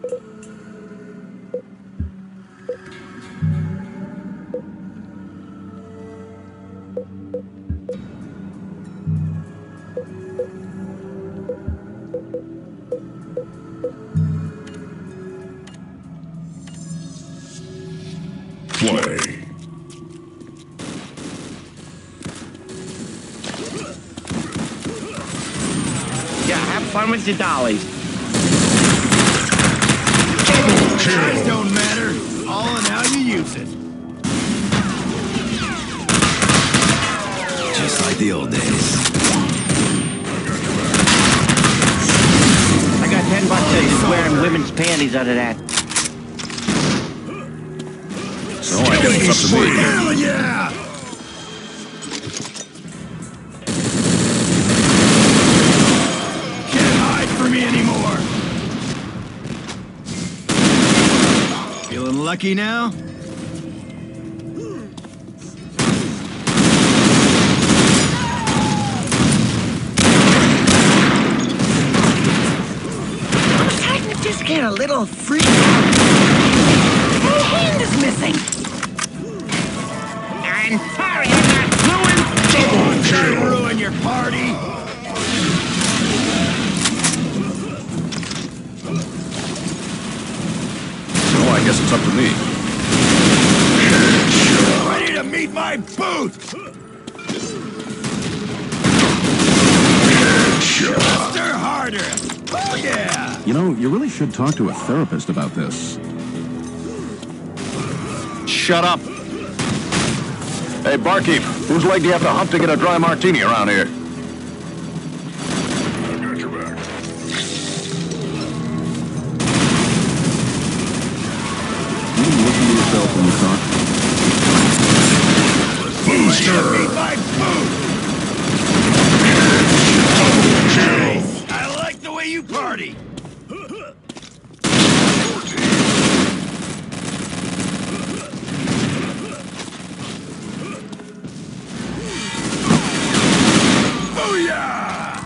Play. Yeah, have fun with your dollies. Size don't matter. All in how you use it. Just like the old days. I got ten bucks to just wearing women's panties out of that. So I guess it's up to me. Hell yeah! Lucky now? Starting to just get a little freaked out. My hand is missing. I'm sorry, I got ruined. Try to ruin your party. I guess it's up to me. Ready to meet my booth. Faster, harder. Oh yeah. You know, you really should talk to a therapist about this. Shut up. Hey, barkeep, whose leg do you have to hump to get a dry martini around here? Meet my booth. I like the way you party. Booyah!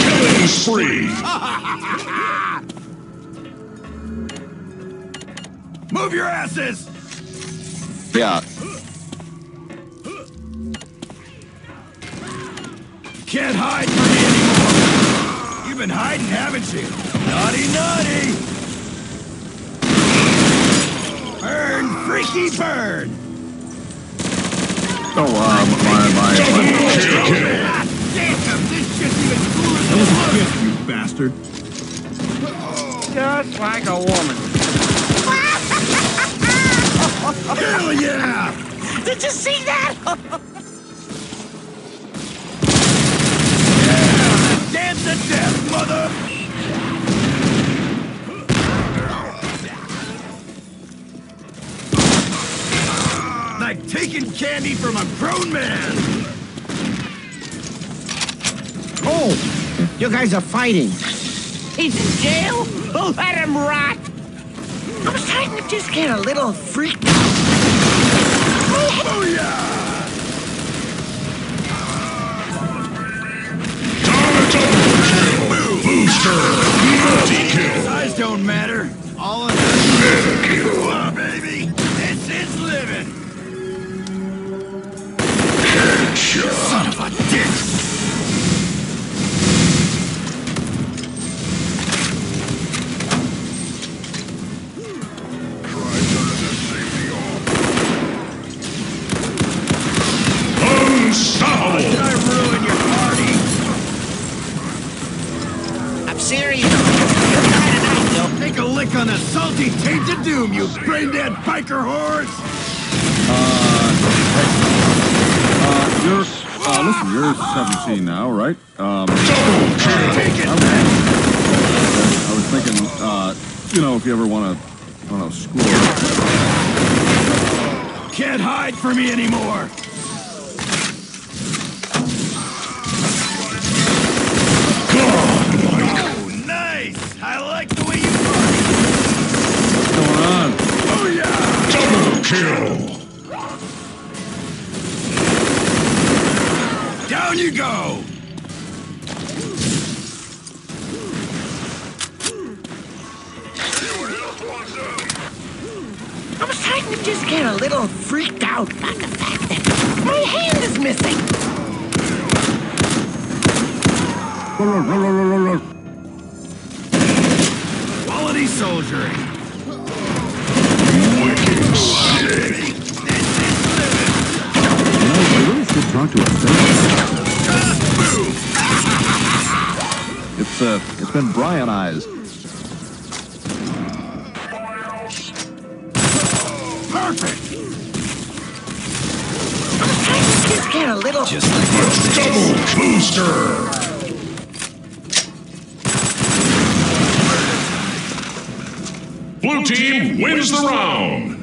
Killing spree. Move your asses! Yeah, Can't hide from me anymore! You've been hiding, haven't you? Naughty, naughty! Burn, freaky burn! Oh, uh, my, my, my. Damn, this shit's even cooler than you bastard. Just like a woman. Hell yeah! Did you see that? yeah! Dance to death, mother! Like taking candy from a grown man! Oh, you guys are fighting. He's in jail? Let him rot. I'm starting to just get a little freaked out. Booyah! Size don't matter. All in Come on, baby. This is living. Son of a dick. On the doom, you brain-dead biker whores! Uh, you're, uh, listen, you're 17 now, right? Um, Take it! I was thinking, uh, you know, if you ever want to, I don't know, school. Can't hide from me anymore! Kill! Down you go! I'm starting to just get a little freaked out by the fact that my hand is missing. Quality soldiering. It's it's been Brianized. Perfect. I'm starting to just get a little. Just like Double booster! Blue team wins the round!